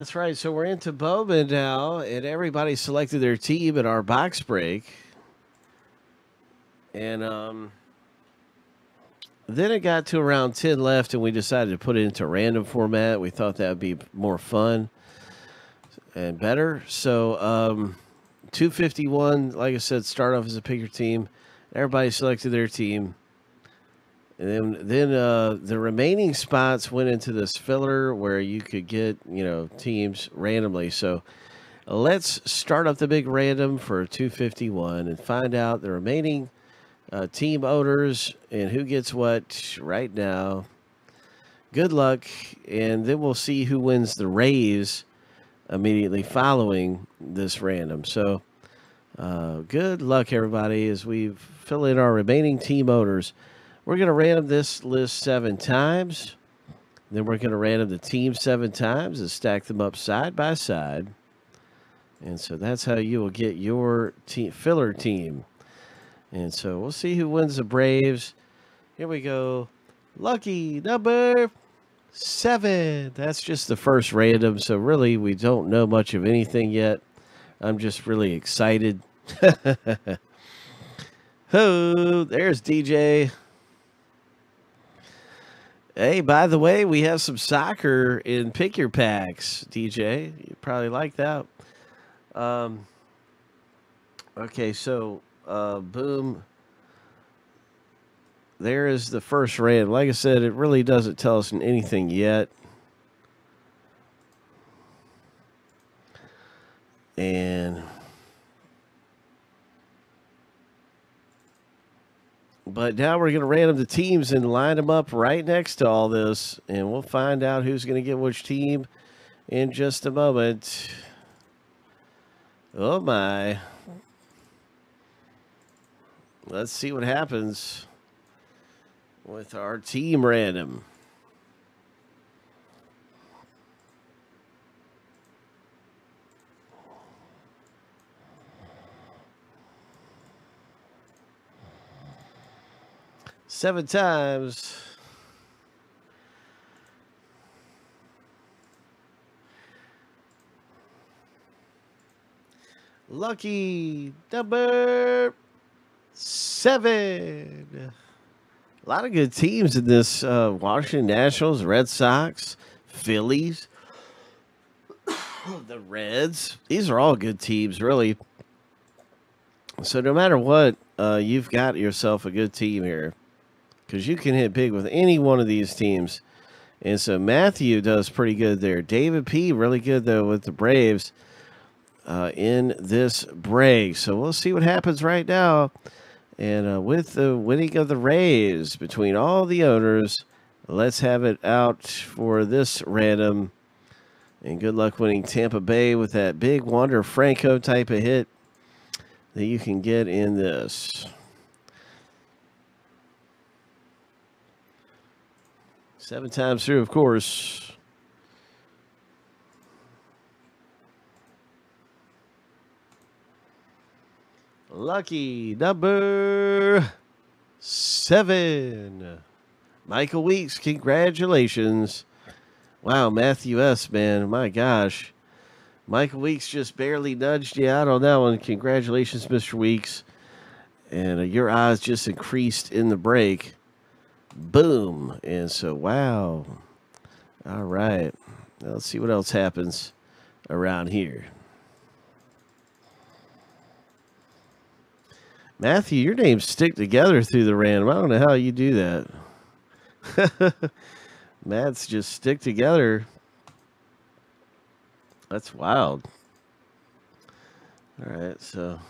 That's right. So we're into Bowman now, and everybody selected their team in our box break. And um, then it got to around 10 left, and we decided to put it into random format. We thought that would be more fun and better. So um, 251, like I said, start off as a picker team. Everybody selected their team. And then, then uh, the remaining spots went into this filler where you could get, you know, teams randomly. So let's start up the big random for 251 and find out the remaining uh, team owners and who gets what right now. Good luck, and then we'll see who wins the Rays immediately following this random. So uh, good luck, everybody, as we fill in our remaining team owners. We're going to random this list seven times. Then we're going to random the team seven times and stack them up side by side. And so that's how you will get your team, filler team. And so we'll see who wins the Braves. Here we go. Lucky number seven. That's just the first random. So really, we don't know much of anything yet. I'm just really excited. oh, there's DJ. Hey, by the way, we have some soccer in pick your packs, DJ. You probably like that. Um, okay, so uh, boom. There is the first random. Like I said, it really doesn't tell us anything yet. And But now we're going to random the teams and line them up right next to all this, and we'll find out who's going to get which team in just a moment. Oh my. Let's see what happens with our team random. Seven times. Lucky number seven. A lot of good teams in this uh, Washington Nationals, Red Sox, Phillies, the Reds. These are all good teams, really. So no matter what, uh, you've got yourself a good team here because you can hit big with any one of these teams. And so Matthew does pretty good there. David P. really good though with the Braves uh, in this break. So we'll see what happens right now. And uh, with the winning of the Rays between all the owners, let's have it out for this random. And good luck winning Tampa Bay with that big Wander Franco type of hit that you can get in this. Seven times through, of course. Lucky number seven. Michael Weeks, congratulations. Wow, Matthew S., man, my gosh. Michael Weeks just barely nudged you out on that one. Congratulations, Mr. Weeks. And uh, your eyes just increased in the break. Boom. And so, wow. All right. Let's see what else happens around here. Matthew, your names stick together through the random. I don't know how you do that. Matt's just stick together. That's wild. All right, so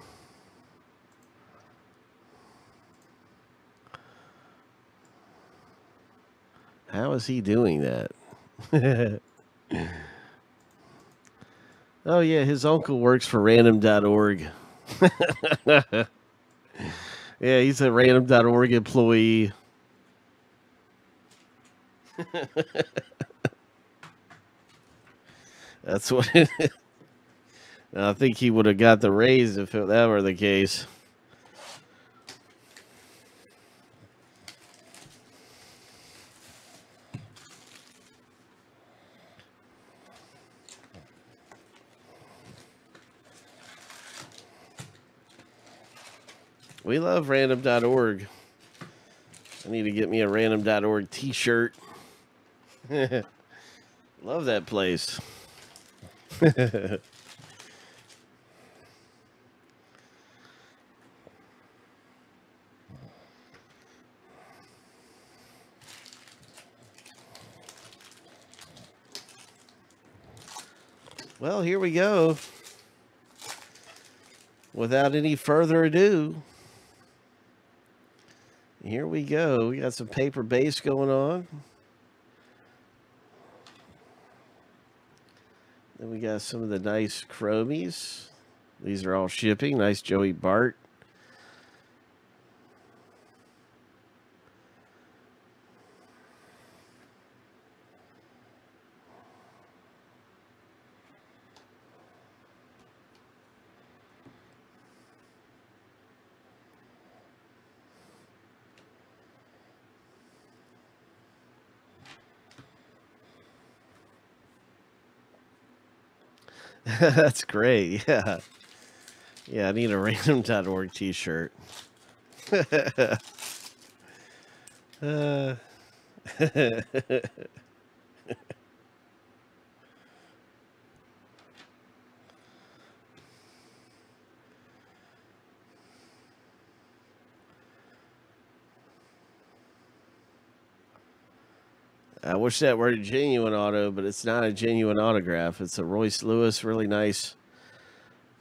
how is he doing that? oh yeah, his uncle works for random.org. Yeah, he's a random.org employee. That's what it is. I think he would have got the Rays if that were the case. We love random.org. I need to get me a random.org t shirt. love that place. well, here we go. Without any further ado, here we go. We got some paper base going on. Then we got some of the nice chromies. These are all shipping. Nice Joey Bart. That's great. Yeah. Yeah, I need a random.org t shirt. uh, I wish that were a genuine auto, but it's not a genuine autograph. It's a Royce Lewis, really nice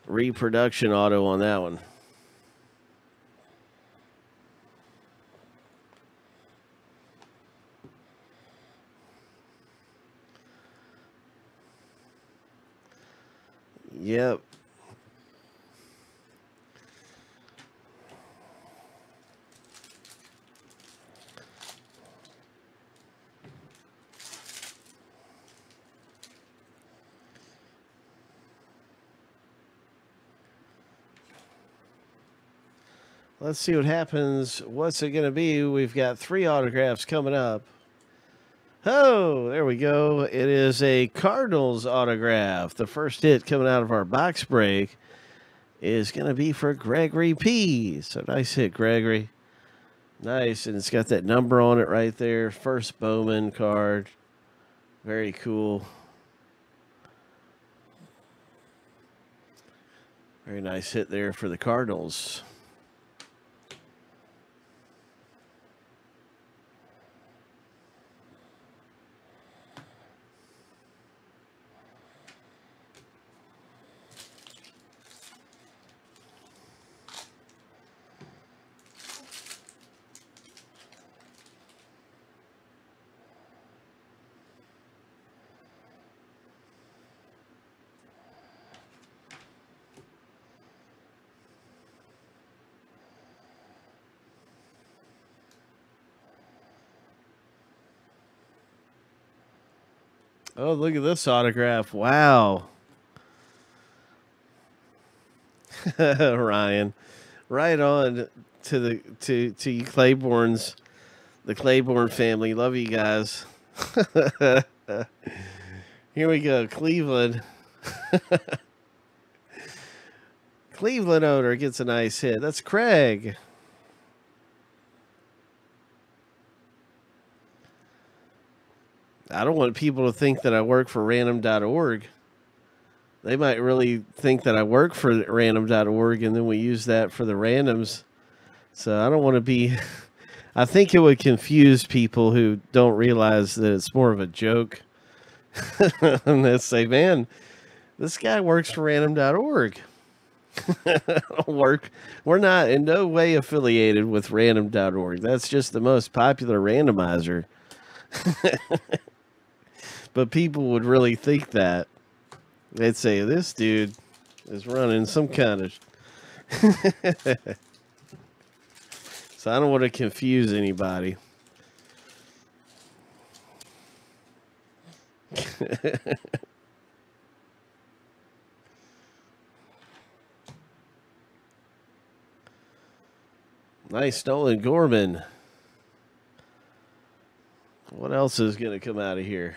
reproduction auto on that one. Yep. Let's see what happens. What's it going to be? We've got three autographs coming up. Oh, there we go. It is a Cardinals autograph. The first hit coming out of our box break is going to be for Gregory P. So nice hit, Gregory. Nice. And it's got that number on it right there. First Bowman card. Very cool. Very nice hit there for the Cardinals. Oh, look at this autograph. Wow. Ryan. Right on to the to to Claiborne's the Claiborne family. Love you guys. Here we go. Cleveland. Cleveland owner gets a nice hit. That's Craig. I don't want people to think that I work for random.org. They might really think that I work for random.org and then we use that for the randoms. So I don't want to be I think it would confuse people who don't realize that it's more of a joke. and they say, "Man, this guy works for random.org." work. We're not in no way affiliated with random.org. That's just the most popular randomizer but people would really think that. They'd say this dude is running some kind of. so I don't want to confuse anybody. nice Nolan Gorman. What else is going to come out of here?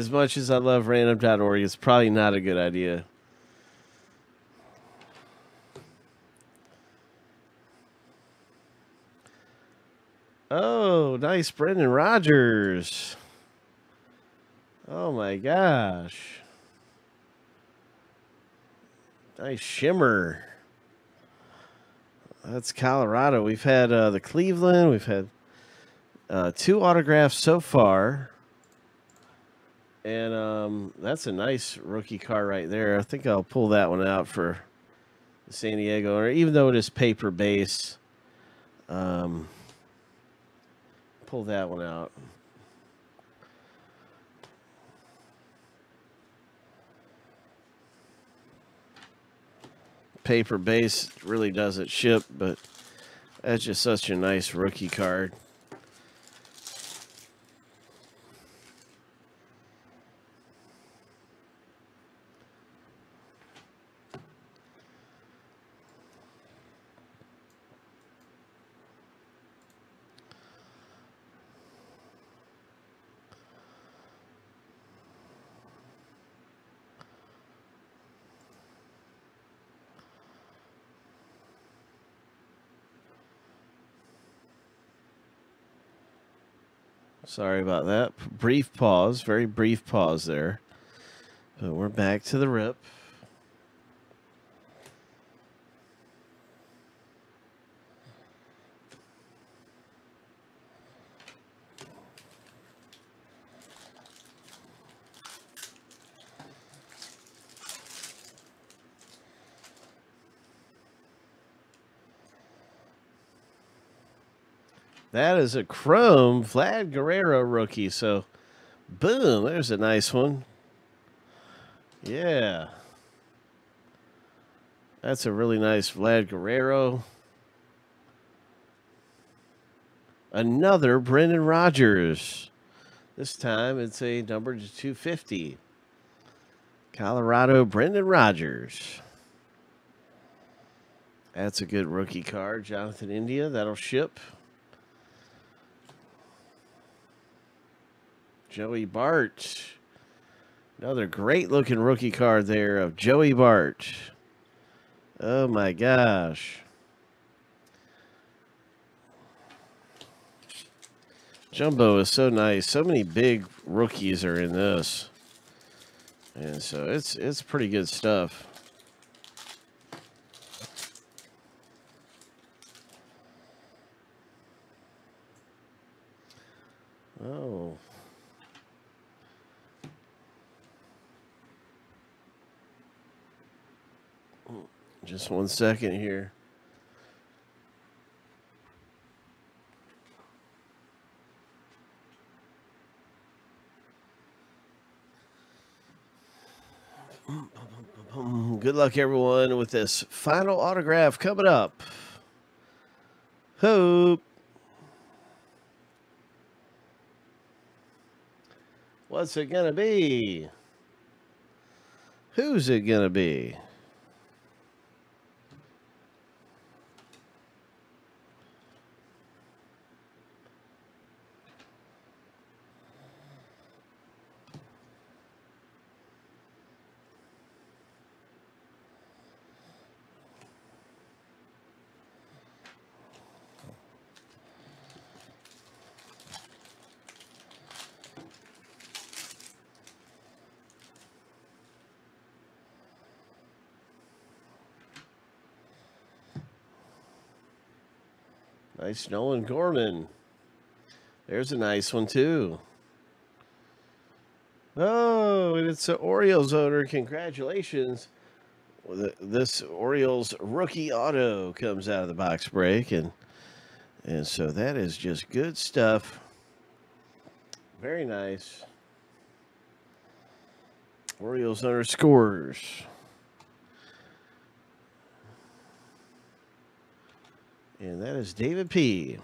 As much as I love random.org, it's probably not a good idea. Oh, nice Brendan Rodgers. Oh my gosh. Nice shimmer. That's Colorado. We've had uh, the Cleveland. We've had uh, two autographs so far. And um, that's a nice rookie car right there. I think I'll pull that one out for San Diego. Even though it is paper base, um, pull that one out. Paper base really doesn't ship, but that's just such a nice rookie card. Sorry about that. Brief pause, very brief pause there. But we're back to the rip. That is a chrome Vlad Guerrero rookie. So, boom, there's a nice one. Yeah. That's a really nice Vlad Guerrero. Another Brendan Rodgers. This time it's a number to 250. Colorado Brendan Rodgers. That's a good rookie card. Jonathan India, that'll ship. Joey Bart. Another great looking rookie card there of Joey Bart. Oh my gosh. Jumbo is so nice. So many big rookies are in this. And so it's it's pretty good stuff. Oh. Just one second here. Good luck, everyone, with this final autograph coming up. Hope. What's it going to be? Who's it going to be? Nice Nolan Gorman. There's a nice one too. Oh, and it's an Orioles owner. Congratulations. This Orioles rookie auto comes out of the box break and and so that is just good stuff. Very nice. Orioles owner scores. And that is David P.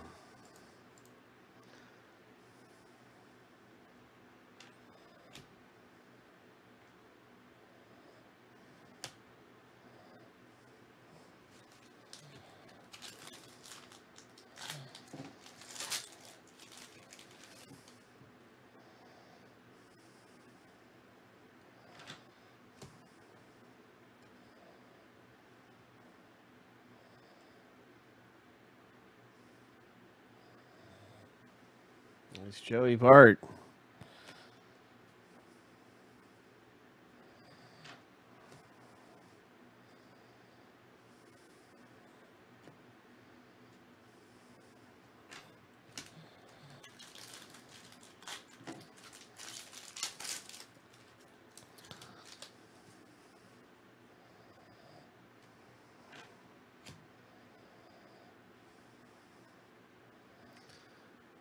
Nice Joey Bart.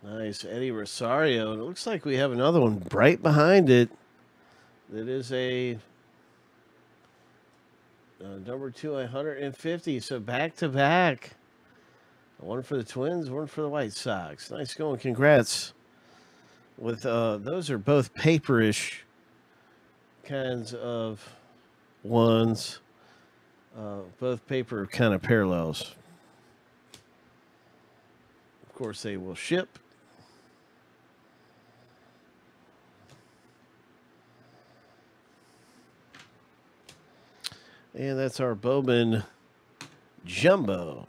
Nice. Eddie Rosario. It looks like we have another one right behind it. That is a uh, number two, 150. So back to back. One for the Twins, one for the White Sox. Nice going. Congrats. With uh, those are both paperish kinds of ones. Uh, both paper kind of parallels. Of course, they will ship. And that's our Bowman Jumbo.